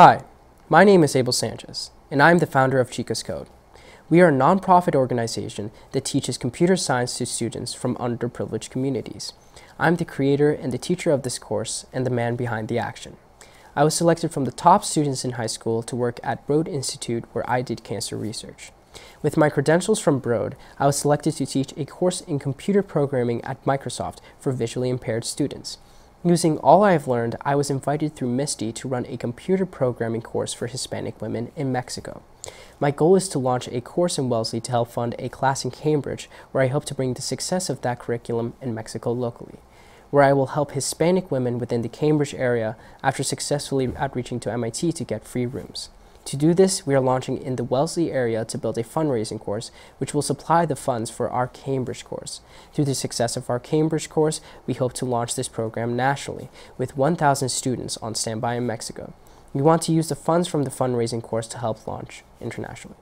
Hi, my name is Abel Sanchez, and I'm the founder of Chicas Code. We are a nonprofit organization that teaches computer science to students from underprivileged communities. I'm the creator and the teacher of this course and the man behind the action. I was selected from the top students in high school to work at Broad Institute where I did cancer research. With my credentials from Broad, I was selected to teach a course in computer programming at Microsoft for visually impaired students. Using all I have learned, I was invited through MISTI to run a computer programming course for Hispanic women in Mexico. My goal is to launch a course in Wellesley to help fund a class in Cambridge, where I hope to bring the success of that curriculum in Mexico locally, where I will help Hispanic women within the Cambridge area after successfully outreaching to MIT to get free rooms. To do this, we are launching in the Wellesley area to build a fundraising course, which will supply the funds for our Cambridge course. Through the success of our Cambridge course, we hope to launch this program nationally, with 1,000 students on standby in Mexico. We want to use the funds from the fundraising course to help launch internationally.